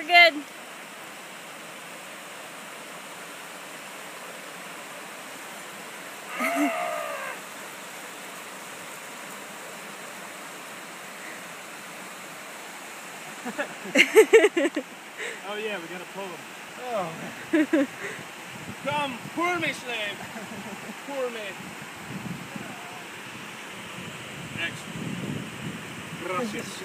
we're good. oh yeah, we gotta pull him. Oh. Come, pour me, slave. pour me. Excellent. Gracias.